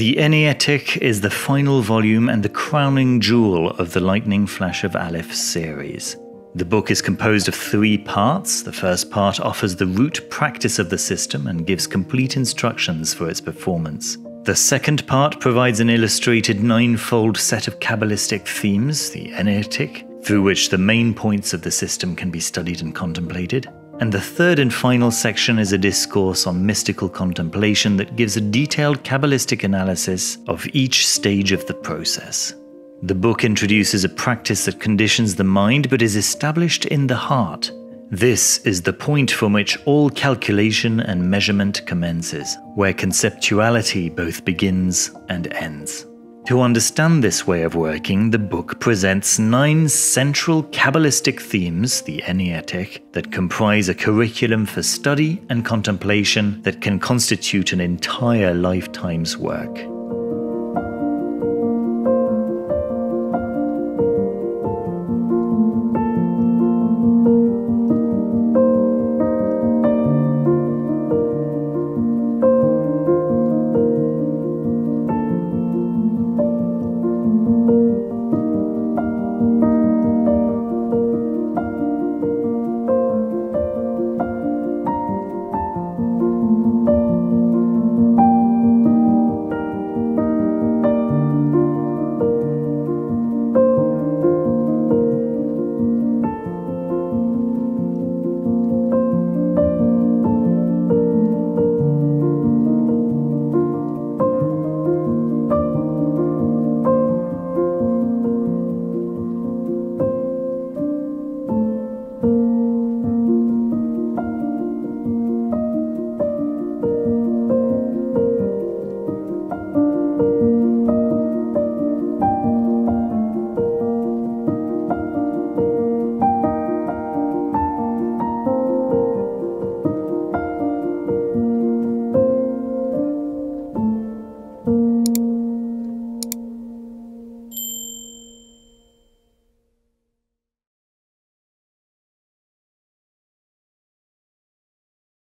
The Eneatych is the final volume and the crowning jewel of the Lightning Flash of Aleph series. The book is composed of three parts. The first part offers the root practice of the system and gives complete instructions for its performance. The second part provides an illustrated ninefold set of Kabbalistic themes, the Eneatych, through which the main points of the system can be studied and contemplated. And the third and final section is a discourse on mystical contemplation that gives a detailed Kabbalistic analysis of each stage of the process. The book introduces a practice that conditions the mind but is established in the heart. This is the point from which all calculation and measurement commences, where conceptuality both begins and ends. To understand this way of working, the book presents nine central Kabbalistic themes, the Eneatych, that comprise a curriculum for study and contemplation that can constitute an entire lifetime's work.